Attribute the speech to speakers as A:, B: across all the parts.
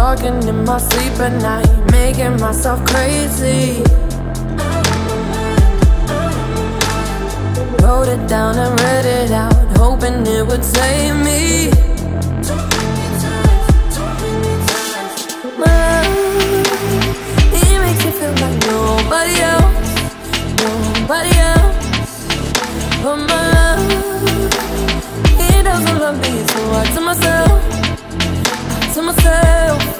A: Talking in my sleep at night, making myself crazy. Wrote it down and read it out, hoping it would save me. Love, he makes feel like nobody else, nobody else. But my love, he doesn't love me, so I myself, to myself.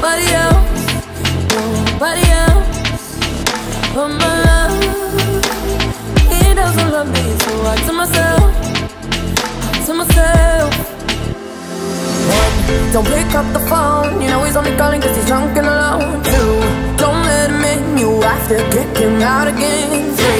A: nobody else, nobody else. But my love, doesn't love me, so I to myself. One, don't pick up the phone. You know he's only calling cause he's drunk and alone. Two, don't let him in. You have to kick him out again. Three,